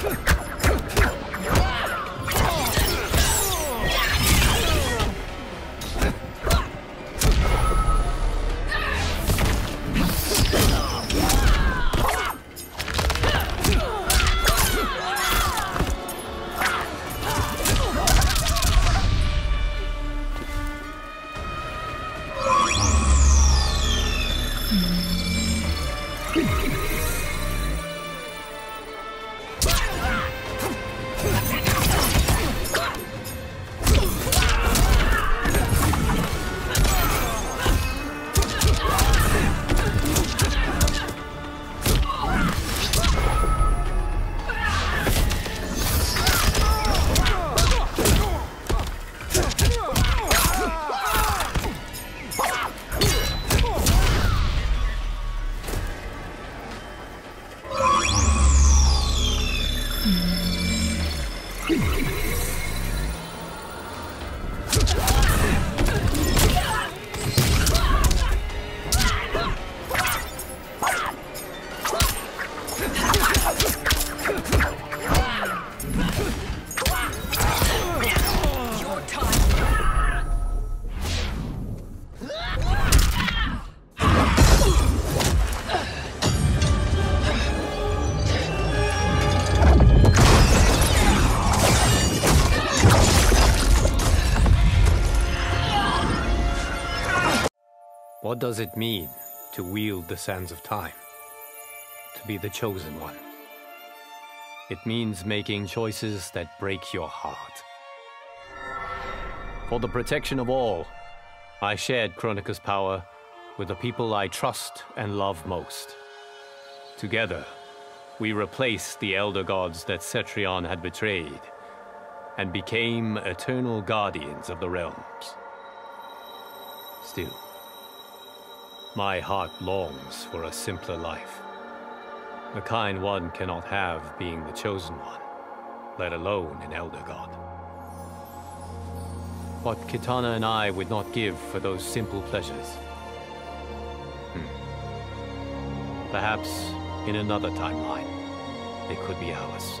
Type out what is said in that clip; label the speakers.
Speaker 1: Huh?
Speaker 2: What does it mean to wield the sands of time? To be the chosen one? It means making choices that break your heart. For the protection of all, I shared Kronika's power with the people I trust and love most. Together, we replaced the elder gods that Cetrion had betrayed and became eternal guardians of the realms. Still, my heart longs for a simpler life. The kind one cannot have being the chosen one, let alone an elder god. What Kitana and I would not give for those simple pleasures. Hmm. Perhaps in another timeline, they could be ours.